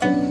穿穿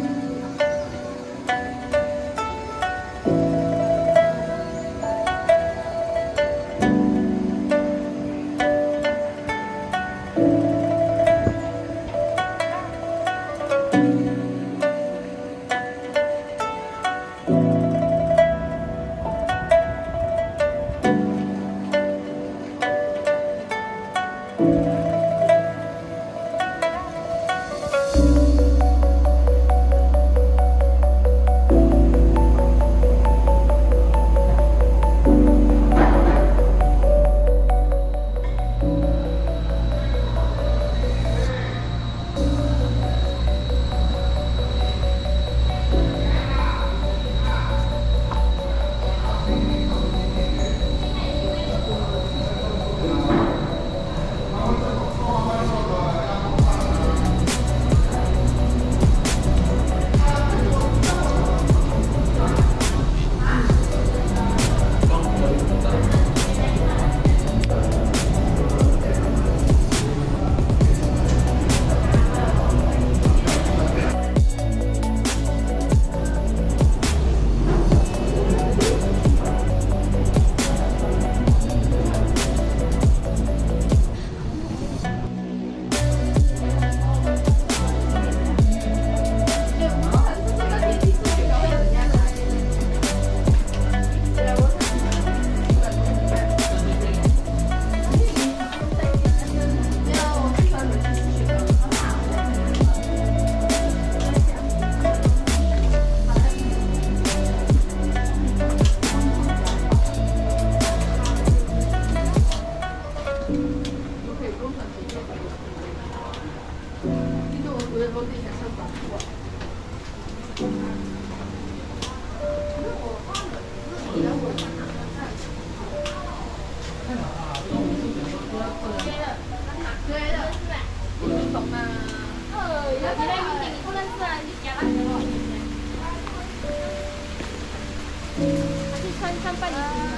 半